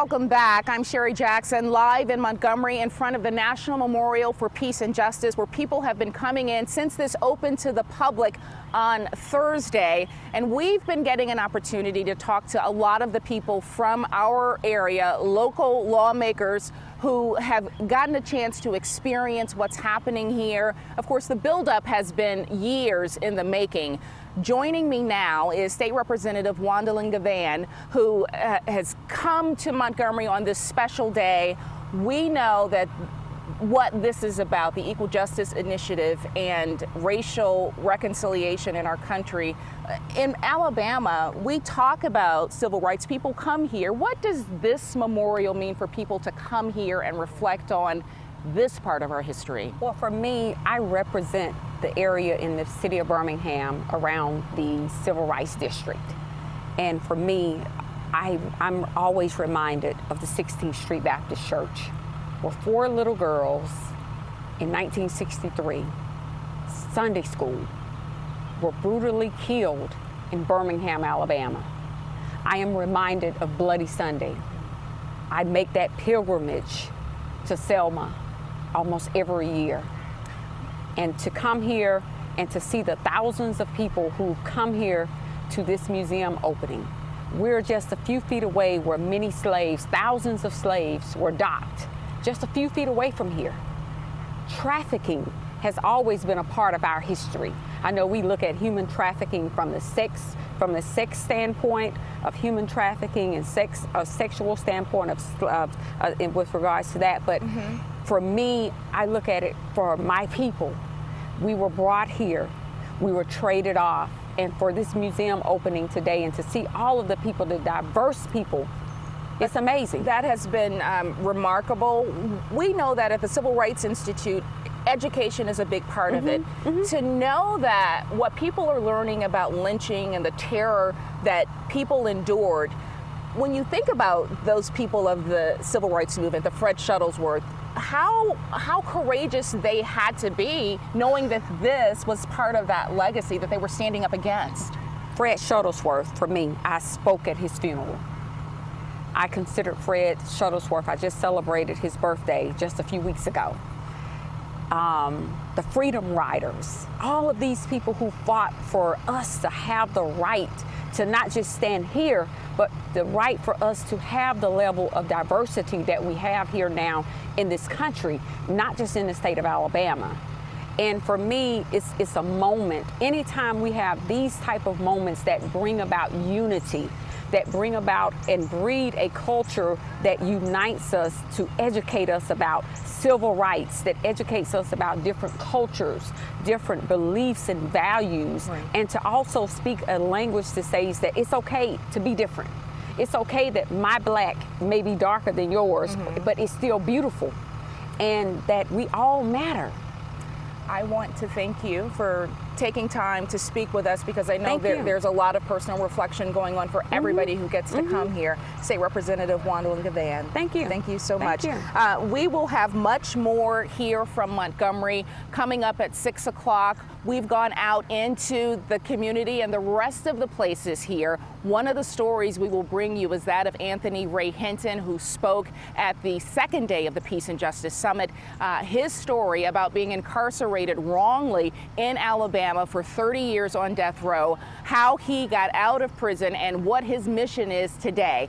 Welcome back. I'm Sherry Jackson, live in Montgomery in front of the National Memorial for Peace and Justice, where people have been coming in since this opened to the public on Thursday. And we've been getting an opportunity to talk to a lot of the people from our area, local lawmakers who have gotten a chance to experience what's happening here. Of course, the buildup has been years in the making. Joining me now is State Representative Juandalynn Givan, who uh, has come to Montgomery on this special day. We know that what this is about the Equal Justice Initiative and racial reconciliation in our country. In Alabama, we talk about civil rights. People come here. What does this memorial mean for people to come here and reflect on this part of our history? Well, for me, I represent the area in the city of Birmingham around the Civil Rights District. And for me, I, am always reminded of the 16th Street Baptist Church, where four little girls in 1963, Sunday school, were brutally killed in Birmingham, Alabama. I am reminded of Bloody Sunday. I make that pilgrimage to Selma almost every year. And to come here and to see the thousands of people who come here to this museum opening. We're just a few feet away where many slaves, thousands of slaves, were docked, just a few feet away from here. Trafficking has always been a part of our history. I know we look at human trafficking from the sex from the sex standpoint of human trafficking and sex a sexual standpoint of, of uh, with regards to that, but mm-hmm. for me, I look at it for my people. We were brought here, we were traded off, and for this museum opening today and to see all of the people, the diverse people it's amazing. That has been um, remarkable. We know that at the Civil Rights Institute, education is a big part mm-hmm, of it. Mm-hmm. mm-hmm. To know that what people are learning about lynching and the terror that people endured, when you think about those people of the civil rights movement, the Fred Shuttlesworth, how how courageous they had to be, knowing that this was part of that legacy that they were standing up against. Fred Shuttlesworth, for me, I spoke at his funeral. I considered Fred Shuttlesworth. I just celebrated his birthday just a few weeks ago um, the freedom riders, all of these people who fought for us to have the right to not just stand here, but the right for us to have the level of diversity that we have here now in this country, not just in the state of Alabama. And for me, it's, it's a moment. Anytime we have these type of moments that bring about unity, that bring about and breed a culture that unites us to educate us about civil rights, that educates us about different cultures, different beliefs and values, right. and to also speak a language that says that it's okay to be different. It's okay that my black may be darker than yours, mm-hmm. but it's still beautiful, and that we all matter. I want to thank you for taking time to speak with us because I know there, there's a lot of personal reflection going on for everybody mm-hmm. who gets to mm-hmm. come here. State Representative Juandalynn Givan. Thank you. Thank you so thank much. You. Uh, we will have much more here from Montgomery coming up at 6 o'clock. We've gone out into the community and the rest of the places here. One of the stories we will bring you is that of Anthony Ray Hinton, who spoke at the second day of the Peace and Justice Summit. Uh, his story about being incarcerated wrongly in Alabama Alabama for 30 years on death row, how he got out of prison, and what his mission is today.